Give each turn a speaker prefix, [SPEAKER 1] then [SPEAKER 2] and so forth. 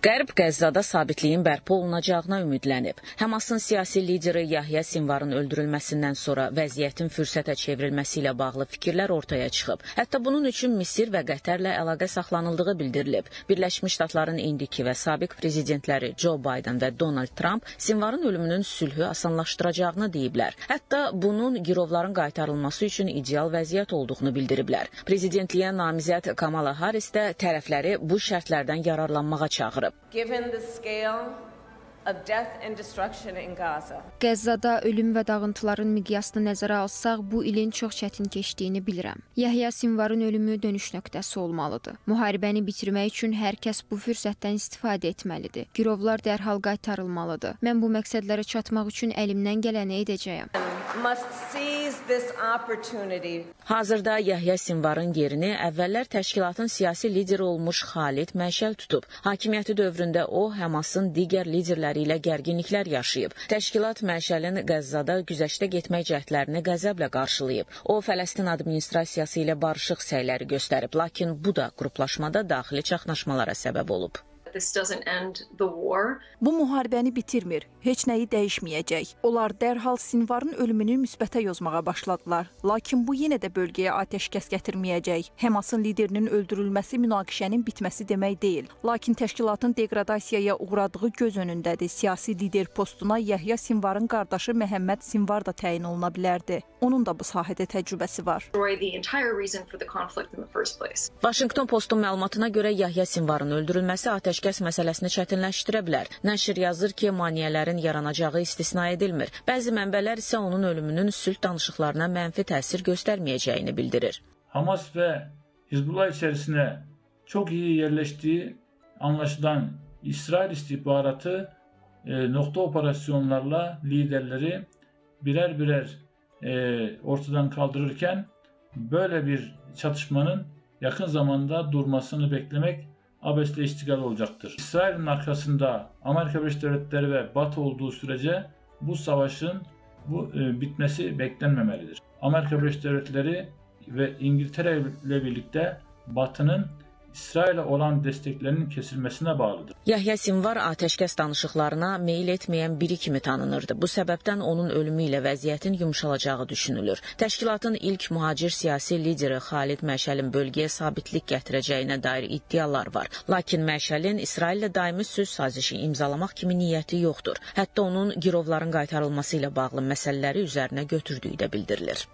[SPEAKER 1] Qərb Qəzzada sabitliyin bərpa olunacağına ümidlənib. Həmasın siyasi lideri Yahya Sinvarın öldürülməsindən sonra vəziyyətin fürsətə çevrilməsi ilə bağlı fikirlər ortaya çıxıb. Hətta bunun üçün Misir və Qətərlə əlaqə saxlanıldığı bildirilib. Birləşmiş Ştatların indiki və sabiq prezidentləri Joe Biden və Donald Trump Sinvarın ölümünün sülhü asanlaşdıracağını deyiblər. Hətta bunun girovların qaytarılması üçün ideal vəziyyət olduğunu bildiriblər. Prezidentliyə namizəd Kamala Harris də tərəfləri bu şərtlərdən yararlanmağa çağırıb.
[SPEAKER 2] Given the scale of death and destruction in Gaza,
[SPEAKER 3] Qəzzada ölüm və dağıntıların miqyasını nəzərə alsaq, bu ilin çox çətin keçdiyini bilirəm. Yahya Sinvarın ölümü dönüş nöqtəsi olmalıdır. Müharibəni bitirmək üçün hər kəs bu fürsətdən istifadə etməlidir. Girovlar dərhal qaytarılmalıdır. Mən bu məqsədlərə çatmaq üçün əlimdən gələni edəcəyəm.
[SPEAKER 1] Hazırda Yahya Sinvarın yerini əvvəllər təşkilatın siyasi lideri olmuş Xalid Məşəl tutub. Hakimiyyəti dövründə o, Həmasın digər liderləri ilə gərginliklər yaşayıb. Təşkilat Məşəlin Qəzzada güzəştə getmək cəhdlərini qəzəblə qarşılayıb. O, Fələstin administrasiyası ilə barışıq səyləri göstərib, lakin bu da qruplaşmada daxili çaxnaşmalara səbəb olub.
[SPEAKER 4] This doesn't end the war.
[SPEAKER 5] Bu müharibəni bitirmir, heç nəyi dəyişməyəcək. Onlar dərhal Sinvarın ölümünü müsbətə yozmağa başladılar. Lakin bu yenə də bölgəyə atəşkəs gətirməyəcək. Həmasın liderinin öldürülməsi münaqişənin bitməsi demək deyil. Lakin təşkilatın deqradasiyaya uğradığı göz önündədir. Siyasi lider postuna Yahya Sinvarın qardaşı Məhəmməd Sinvar da təyin oluna bilərdi. Onun da bu sahədə təcrübəsi var.
[SPEAKER 4] Destroy the entire reason for the conflict in the first place.
[SPEAKER 1] Washington Postun məlumatına görə Yahya Sinvarın öldürülməsi atəşkəs məsələsini çətinləşdirə bilər. Nəşr yazır ki, maneələrin yaranacağı istisna edilmir. Bəzi mənbələr isə onun ölümünün sülh danışıqlarına mənfi təsir göstərməyəcəyini bildirir.
[SPEAKER 6] Hamas ve Hizbullah içerisine çok iyi yerleştiği anlaşılan İsrail istihbaratı e, nokta operasyonlarla liderleri birer birer e, ortadan kaldırırken böyle bir çatışmanın yakın zamanda durmasını beklemek abesle iştigal olacaktır. İsrail'in arkasında Amerika Birleşik Devletleri ve Batı olduğu sürece bu savaşın bu e, bitmesi beklenmemelidir. Amerika Birleşik Devletleri ve İngiltere ile birlikte Batı'nın İsrail'e olan desteklerinin kesilmesine bağlıdır.
[SPEAKER 1] Yahya Sinvar atəşkəs danışıqlarına meyil etməyən biri kimi tanınırdı. Bu səbəbdən onun ölümü ilə vəziyyətin yumşalacağı düşünülür. Təşkilatın ilk mühacir siyasi lideri Xalid Məşəlin bölgəyə sabitlik gətirəcəyinə dair iddialar var. Lakin Məşəlin İsraillə daimi sülh sazişi imzalamaq kimi niyyəti yoxdur. Hətta onun girovların qaytarılması ilə bağlı məsələləri üzərinə götürdüyü də bildirilir.